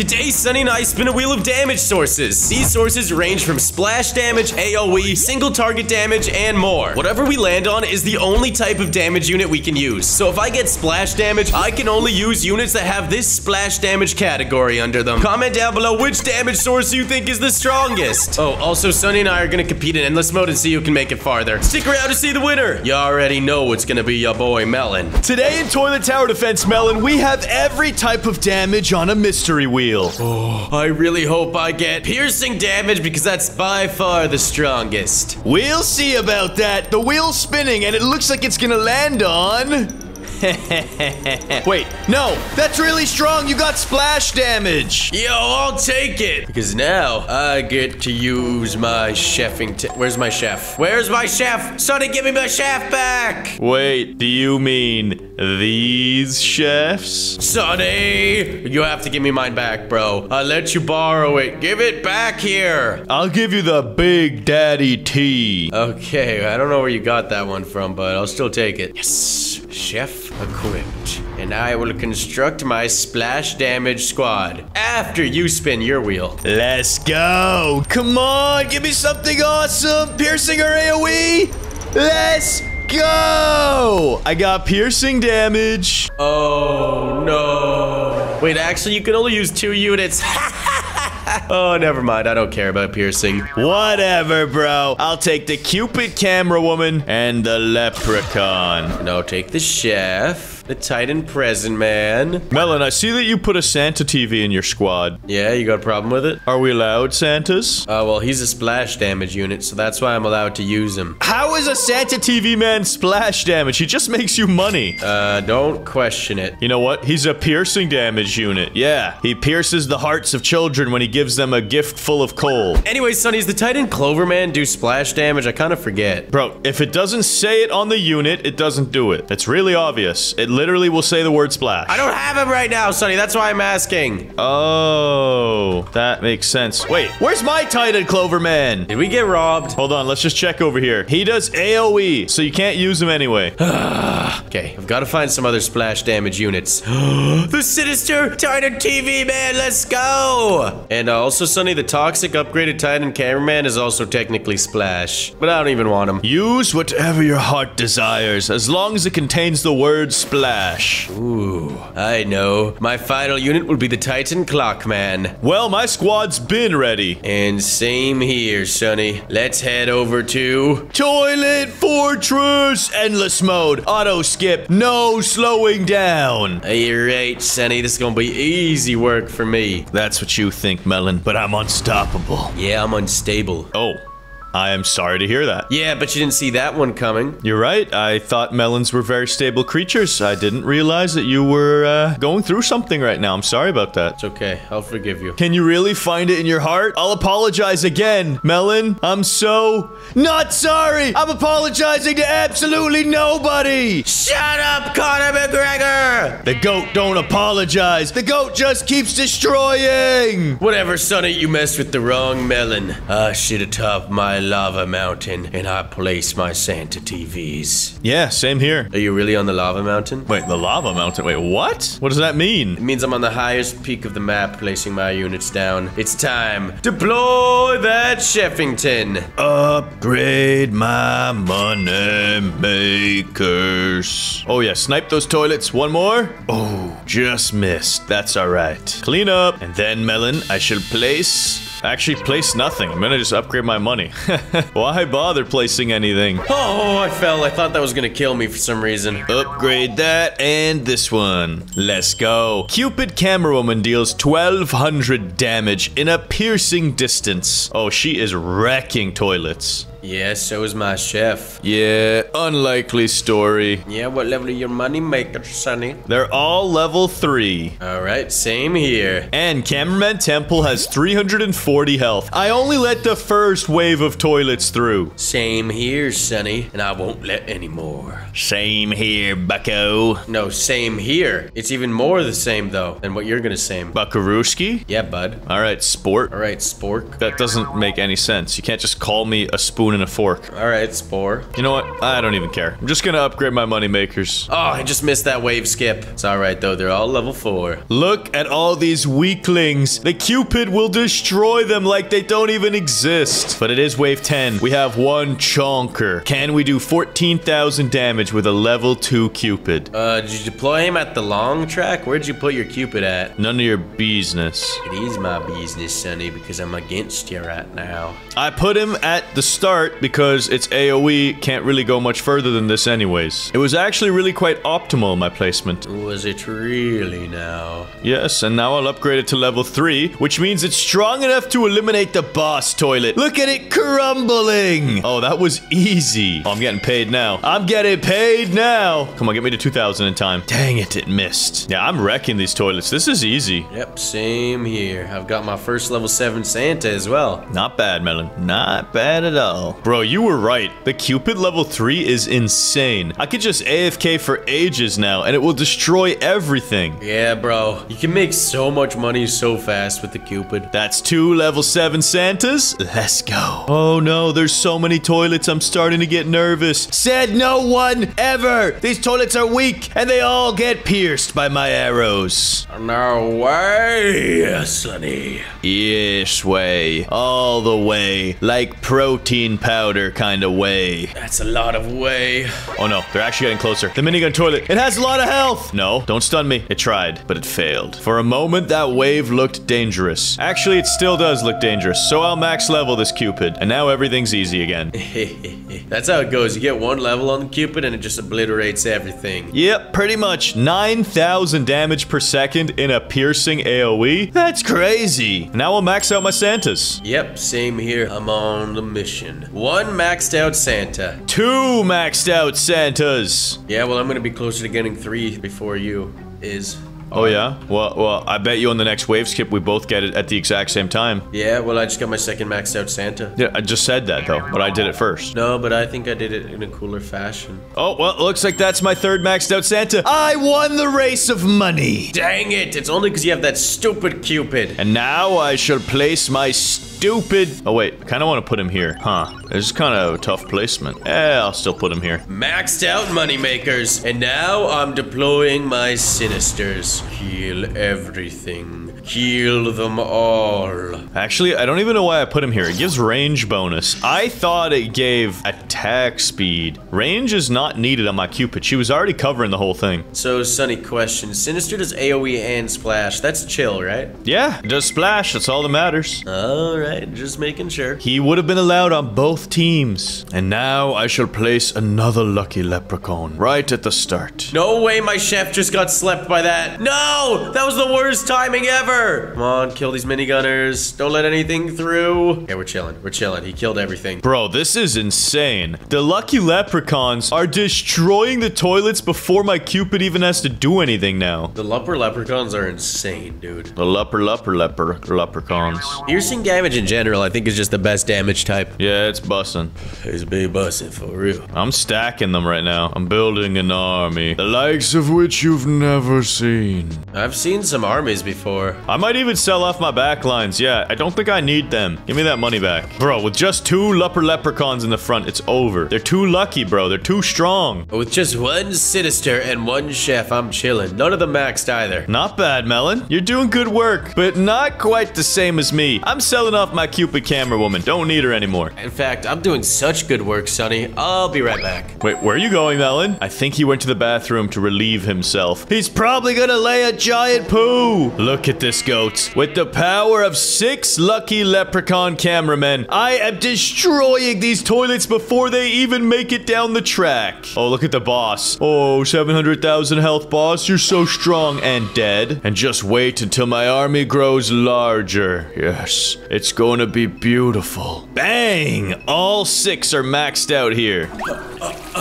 Today, Sunny and I spin a wheel of damage sources. These sources range from splash damage, AoE, single target damage, and more. Whatever we land on is the only type of damage unit we can use. So if I get splash damage, I can only use units that have this splash damage category under them. Comment down below which damage source you think is the strongest. Oh, also, Sunny and I are gonna compete in endless mode and see who can make it farther. Stick around to see the winner. You already know it's gonna be your boy Melon. Today in Toilet Tower Defense Melon, we have every type of damage on a mystery wheel. Oh, I really hope I get piercing damage because that's by far the strongest. We'll see about that. The wheel's spinning and it looks like it's gonna land on. Wait, no, that's really strong. You got splash damage. Yo, I'll take it. Because now I get to use my chefing. T Where's my chef? Where's my chef? Sunny, give me my chef back. Wait, do you mean these chefs? Sunny, you have to give me mine back, bro. I let you borrow it. Give it back here. I'll give you the Big Daddy T. Okay, I don't know where you got that one from, but I'll still take it. Yes, chef equipped. And I will construct my splash damage squad after you spin your wheel. Let's go. Come on, give me something awesome. Piercing or AoE. Let's go. I got piercing damage. Oh no. Wait, actually, you can only use two units. oh, never mind. I don't care about piercing. Whatever, bro. I'll take the Cupid camera woman and the leprechaun. No, take the chef, the Titan present man. Melon, I see that you put a Santa TV in your squad. Yeah, you got a problem with it? Are we allowed Santas? Oh, well, he's a splash damage unit, so that's why I'm allowed to use him. How is a Santa TV man splash damage? He just makes you money. Uh, don't question it. You know what? He's a piercing damage unit. Yeah, he pierces the hearts of children when he gives them a gift full of coal. Anyway, Sunny, Sunny's the Titan Cloverman do splash damage? I kind of forget. Bro, if it doesn't say it on the unit, it doesn't do it. It's really obvious. It literally will say the word splash. I don't have him right now, Sunny. That's why I'm asking. Oh, that makes sense. Wait, where's my Titan Cloverman? Did we get robbed? Hold on, let's just check over here. He does AoE, so you can't use him anyway. Okay, I've got to find some other splash damage units. the Sinister Titan TV man, let's go! And uh, also, Sunny, the toxic upgraded Titan cameraman is also technically splash, but I don't even want him. Use whatever your heart desires, as long as it contains the word splash. Ooh, I know. My final unit will be the Titan Clockman. Well, my squad's been ready. And same here, Sunny. Let's head over to... Toilet Fortress! Endless mode. Auto skip. No slowing down. You're right, Sunny. This is gonna be easy work for me. That's what you think, Melon, but I'm unstoppable. Yeah, I'm unstable. Oh, I am sorry to hear that. Yeah, but you didn't see that one coming. You're right. I thought melons were very stable creatures. I didn't realize that you were uh, going through something right now. I'm sorry about that. It's okay. I'll forgive you. Can you really find it in your heart? I'll apologize again, Melon. I'm so not sorry. I'm apologizing to absolutely nobody. Shut up, Conor McGregor! The goat don't apologize. The goat just keeps destroying. Whatever, Sunny, you messed with the wrong melon. I sit atop my lava mountain and I place my Santa TVs. Yeah, same here. Are you really on the lava mountain? Wait, the lava mountain. Wait, what? What does that mean? It means I'm on the highest peak of the map, placing my units down. It's time. Deploy that Sheffington. Upgrade my money makers. Oh yeah, snipe those toilets. One more. Oh, just missed. That's all right. Clean up. And then, Melon, I shall place... Actually, place nothing. I'm gonna just upgrade my money. Why bother placing anything? Oh, I fell. I thought that was gonna kill me for some reason. Upgrade that and this one. Let's go. Cupid Camera Woman deals 1200 damage in a piercing distance. Oh, she is wrecking toilets. Yeah, so is my chef. Yeah, unlikely story. Yeah, what level are your money makers, Sunny? They're all level 3. Alright, same here. And Cameraman Temple has 340 health. I only let the first wave of toilets through. Same here, Sunny. And I won't let any more. Same here, bucko. No, same here. It's even more the same, though, than what you're gonna say. Buckarooski? Yeah, bud. Alright, sport. Alright, spork. That doesn't make any sense. You can't just call me a spoon spoon and a fork. All right, Spore. You know what? I don't even care. I'm just gonna upgrade my money makers. Oh, I just missed that wave skip. It's all right, though. They're all level 4. Look at all these weaklings. The Cupid will destroy them like they don't even exist. But it is wave 10. We have one chonker. Can we do 14,000 damage with a level 2 Cupid? Uh, did you deploy him at the long track? Where'd you put your Cupid at? None of your business. It is my business, Sunny, because I'm against you right now. I put him at the start because it's AoE, can't really go much further than this anyways. It was actually really quite optimal, my placement. Was it really now? Yes, and now I'll upgrade it to level 3, which means it's strong enough to eliminate the boss toilet. Look at it crumbling! Oh, that was easy. Oh, I'm getting paid now. I'm getting paid now! Come on, get me to 2,000 in time. Dang it, it missed. Yeah, I'm wrecking these toilets. This is easy. Yep, same here. I've got my first level 7 Santa as well. Not bad, Melon. Not bad at all. Bro, you were right. The Cupid level 3 is insane. I could just AFK for ages now, and it will destroy everything. Yeah, bro. You can make so much money so fast with the Cupid. That's two level 7 Santas. Let's go. Oh no, there's so many toilets. I'm starting to get nervous. Said no one ever. These toilets are weak, and they all get pierced by my arrows. No way, Sunny. Yes, way. All the way. Like protein powder kind of way. That's a lot of way. Oh no, they're actually getting closer. The minigun toilet. It has a lot of health. No, don't stun me. It tried, but it failed. For a moment, that wave looked dangerous. Actually, it still does look dangerous, so I'll max level this Cupid. And now everything's easy again. That's how it goes. You get one level on the Cupid and it just obliterates everything. Yep, pretty much. 9,000 damage per second in a piercing AoE? That's crazy. Now I'll max out my Santas. Yep, same here. I'm on the mission. One maxed out Santa. Two maxed out Santas. Yeah, well, I'm gonna be closer to getting three before you is. Oh yeah? Well, well, I bet you on the next wave skip we both get it at the exact same time. Yeah, well, I just got my second maxed out Santa. Yeah, I just said that though, but I did it first. No, but I think I did it in a cooler fashion. Oh, well, looks like that's my third maxed out Santa. I won the race of money. Dang it! It's only because you have that stupid Cupid. And now I shall place my stupid... Oh, wait. I kind of want to put him here. Huh. This is kind of a tough placement. Eh, I'll still put him here. Maxed out moneymakers. And now I'm deploying my Sinisters. Heal everything. Kill them all. Actually, I don't even know why I put him here. It gives range bonus. I thought it gave attack speed. Range is not needed on my Cupid. She was already covering the whole thing. So, Sunny, question. Sinister does AoE and Splash. That's chill, right? Yeah, does splash. That's all that matters. Alright, just making sure. He would have been allowed on both teams. And now I shall place another lucky leprechaun right at the start. No way my chef just got slept by that. No! That was the worst timing ever! Come on, kill these minigunners. Don't let anything through. Okay, we're chilling. We're chilling. He killed everything. Bro, this is insane. The lucky leprechauns are destroying the toilets before my Cupid even has to do anything now. The Lupper Leprechauns are insane, dude. The leper, leper, leper, leprechauns. Piercing damage in general, I think, is just the best damage type. Yeah, it's bussin'. It's big busting for real. I'm stacking them right now. I'm building an army. The likes of which you've never seen. I've seen some armies before. I might even sell off my backlines. Yeah, I don't think I need them. Give me that money back. Bro, with just two leper leprechauns in the front, it's over. They're too lucky, bro. They're too strong. With just one Sinister and one Chef, I'm chilling. None of them maxed either. Not bad, Melon. You're doing good work, but not quite the same as me. I'm selling off my Cupid camera woman. Don't need her anymore. In fact, I'm doing such good work, Sunny. I'll be right back. Wait, where are you going, Melon? I think he went to the bathroom to relieve himself. He's probably gonna lay a giant poo. Look at this goat. With the power of six lucky leprechaun cameramen, I am destroying these toilets before they even make it down the track. Oh, look at the boss. Oh, 700,000 health, boss. You're so strong and dead. And just wait until my army grows larger. Yes, it's gonna be beautiful. Bang! All six are maxed out here.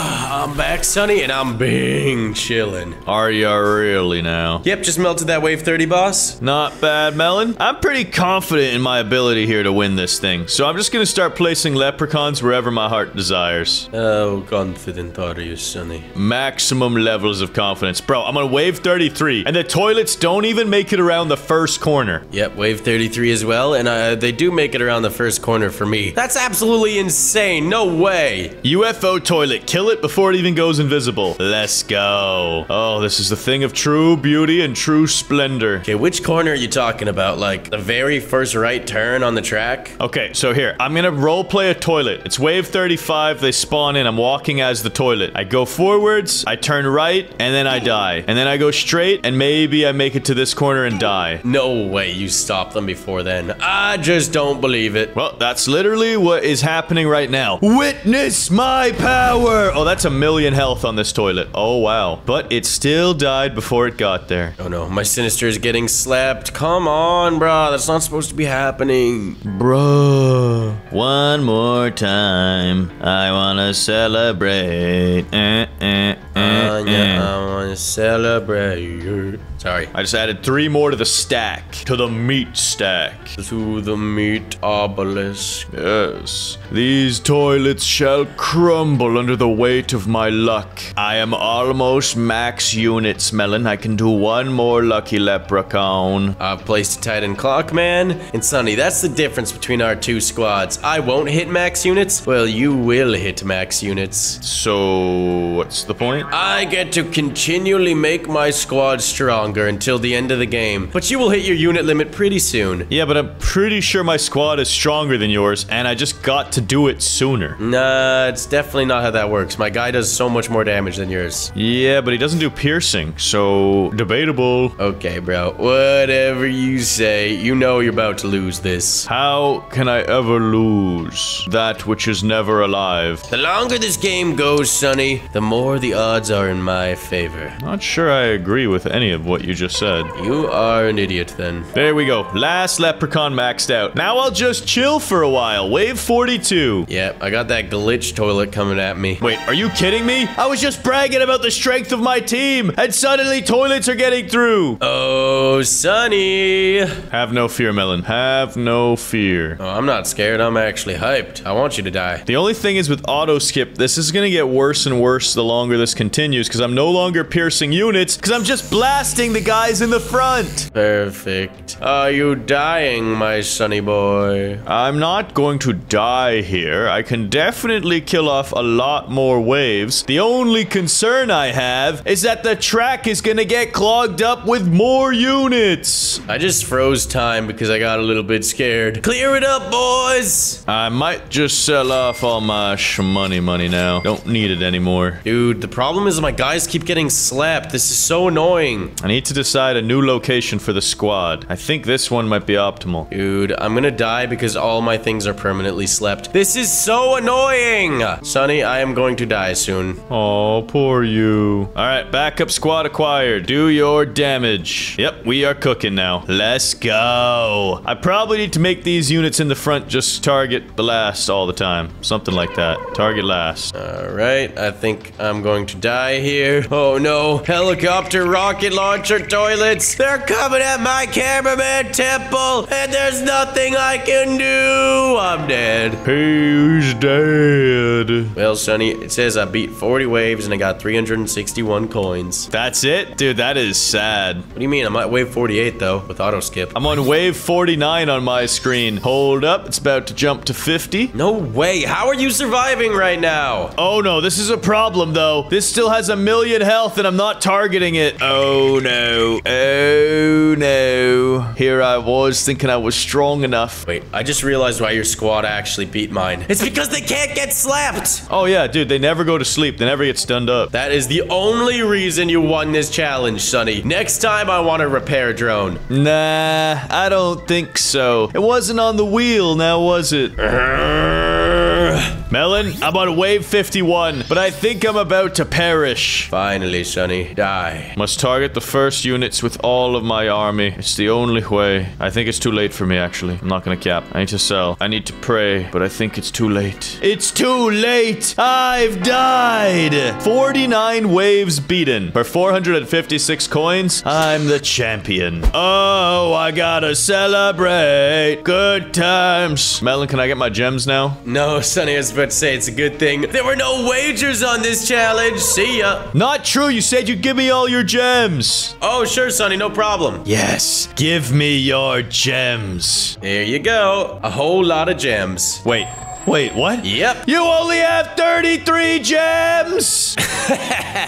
I'm back, Sunny, and I'm bing chilling. Are ya really now? Yep, just melted that wave 30, boss. Not bad, Melon. I'm pretty confident in my ability here to win this thing, so I'm just gonna start placing leprechauns wherever my heart desires. How confident are you, Sunny? Maximum levels of confidence. Bro, I'm on wave 33, and the toilets don't even make it around the first corner. Yep, wave 33 as well, and uh, they do make it around the first corner for me. That's absolutely insane. No way. UFO toilet, kill it before it even goes invisible. Let's go. Oh, this is the thing of true beauty and true splendor. Okay, which corner are you talking about? Like the very first right turn on the track? Okay, so here, I'm gonna role play a toilet. It's wave 35, they spawn in, I'm walking as the toilet. I go forwards, I turn right, and then I die. And then I go straight, and maybe I make it to this corner and die. No way you stopped them before then. I just don't believe it. Well, that's literally what is happening right now. Witness my power! Oh, that's a million health on this toilet. Oh, wow. But it still died before it got there. Oh no, my Sinister is getting slapped. Come on, bruh. That's not supposed to be happening. Bro, one more time. I wanna celebrate. Eh, eh, eh, Anya, eh. I wanna celebrate. you. Sorry. I just added three more to the stack. To the meat stack. To the meat obelisk. Yes. These toilets shall crumble under the weight of my luck. I am almost max units, Melon. I can do one more lucky leprechaun. I've placed a Titan Clockman. And Sunny, that's the difference between our two squads. I won't hit max units. Well, you will hit max units. So, what's the point? I get to continually make my squad stronger until the end of the game. But you will hit your unit limit pretty soon. Yeah, but I'm pretty sure my squad is stronger than yours, and I just got to do it sooner. Nah, it's definitely not how that works. My guy does so much more damage than yours. Yeah, but he doesn't do piercing, so debatable. Okay, bro. Whatever you say, you know you're about to lose this. How can I ever lose that which is never alive? The longer this game goes, Sunny, the more the odds are in my favor. Not sure I agree with any of what you just said. You are an idiot then. There we go. Last leprechaun maxed out. Now I'll just chill for a while. Wave 42. Yep, I got that glitch toilet coming at me. Wait, are you kidding me? I was just bragging about the strength of my team, and suddenly toilets are getting through. Oh, Sunny. Have no fear, Melon. Have no fear. Oh, I'm not scared. I'm actually hyped. I want you to die. The only thing is with auto skip, this is gonna get worse and worse the longer this continues because I'm no longer piercing units because I'm just blasting the guys in the front. Perfect. Are you dying, my sonny boy? I'm not going to die here. I can definitely kill off a lot more waves. The only concern I have is that the track is gonna get clogged up with more units. I just froze time because I got a little bit scared. Clear it up, boys! I might just sell off all my money money now. Don't need it anymore. Dude, the problem is my guys keep getting slapped. This is so annoying. I need to decide a new location for the squad. I think this one might be optimal. Dude, I'm gonna die because all my things are permanently slept. This is so annoying! Sunny, I am going to die soon. Oh, poor you. All right, backup squad acquired. Do your damage. Yep, we are cooking now. Let's go. I probably need to make these units in the front just target the last all the time. Something like that. Target last. Alright, I think I'm going to die here. Oh no, helicopter rocket launcher toilets! They're coming at my cameraman temple, and there's nothing I can do! I'm dead. Who's dead? Well, Sunny, it says I beat 40 waves and I got 361 coins. That's it? Dude, that is sad. What do you mean? I'm at wave 48 though, with auto skip. I'm on wave 49 on my screen. Hold up, it's about to jump to 50. No way, how are you surviving right now? Oh no, this is a problem though. This still has a million health and I'm not targeting it. Oh no. Oh no. Here I was thinking I was strong enough. Wait, I just realized why your squad actually beat mine. It's because they can't get slapped! Oh yeah, dude, they never go to sleep. They never get stunned up. That is the only reason you won this challenge, Sunny. Next time, I want a repair drone. Nah, I don't think so. It wasn't on the wheel, now was it? Melon, I'm on wave 51, but I think I'm about to perish. Finally, Sunny, die. Must target the first units with all of my army. It's the only way. I think it's too late for me, actually. I'm not gonna cap. I need to sell. I need to pray, but I think it's too late. It's too late! I've died! 49 waves beaten. For 456 coins, I'm the champion. Oh, I gotta celebrate. Good times. Melon, can I get my gems now? No, Sunny, I was about to say it's a good thing. There were no wagers on this challenge. See ya. Not true. You said you'd give me all your gems. Oh, sure, Sunny, no problem. Yes, give me your gems. There you go. A whole lot of gems. Wait, wait, what? Yep. You only have 33 gems!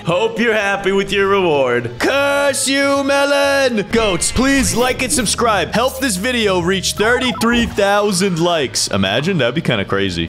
Hope you're happy with your reward. Curse you, Melon! Goats, please like and subscribe. Help this video reach 33,000 likes. Imagine, that'd be kind of crazy.